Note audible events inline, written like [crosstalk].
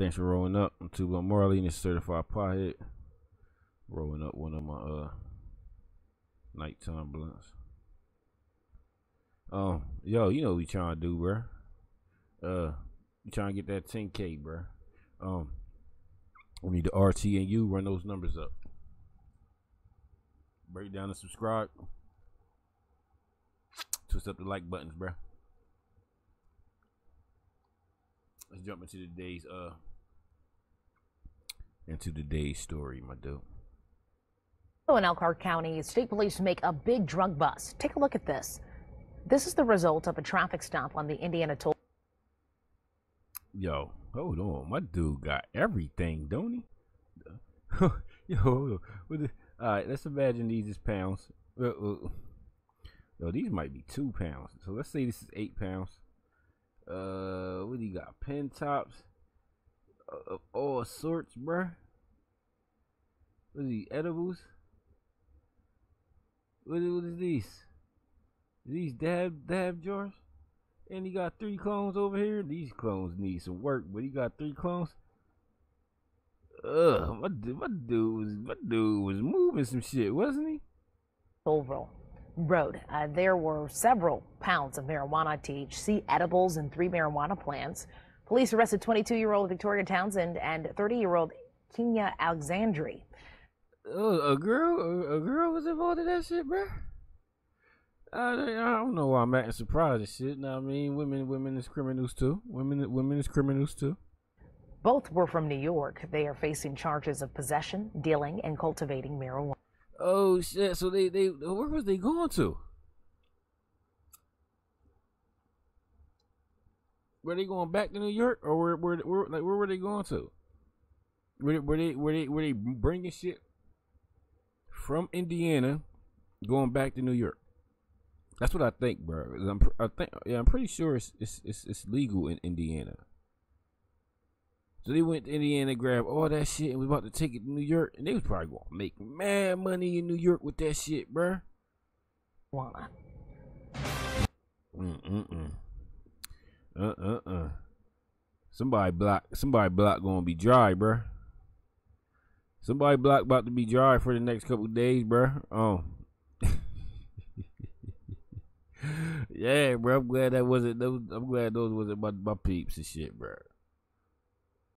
Thanks for rolling up. I'm Blunt Marley and it's certified pothead. Rolling up one of my uh nighttime blunts. Um, yo, you know what we trying to do, bruh. Uh, we trying to get that 10k, bruh. Um, we need the RT and you run those numbers up. Break down and subscribe. Twist up the like buttons, bruh. Let's jump into today's uh into today's story, my dude. In Elkhart County, state police make a big drug bust. Take a look at this. This is the result of a traffic stop on the Indiana toll. Yo, hold on. My dude got everything, don't he? [laughs] Yo, with the, all right, let's imagine these is pounds. Uh, uh, yo, these might be two pounds. So let's say this is eight pounds. Uh, what do you got? Pen tops of all sorts, bruh. What are these edibles? What, what is these? These dab dab jars? And he got three clones over here. These clones need some work, but he got three clones. Ugh, my, my dude was my dude was moving some shit, wasn't he? Tollville Road. Uh, there were several pounds of marijuana, THC edibles, and three marijuana plants. Police arrested 22-year-old Victoria Townsend and 30-year-old Kenya Alexandri. Uh, a girl, a, a, girl was involved in that shit, bro. I, I don't know why I'm acting surprised and shit. Now I mean, women, women is criminals too. Women, women is criminals too. Both were from New York. They are facing charges of possession, dealing, and cultivating marijuana. Oh shit! So they, they, where was they going to? Were they going back to New York, or where, where, where like, where were they going to? Were, were they, were they, were they bringing shit from Indiana, going back to New York? That's what I think, bro. I'm, I think, yeah, I'm pretty sure it's, it's, it's, it's legal in Indiana. So they went to Indiana, grabbed all that shit, and was about to take it to New York, and they was probably gonna make mad money in New York with that shit, bruh. Wanna. Somebody block. Somebody block gonna be dry, bruh. Somebody block about to be dry for the next couple days, bruh. Oh. [laughs] yeah, bro. I'm glad that wasn't. Those, I'm glad those wasn't my, my peeps and shit, bro.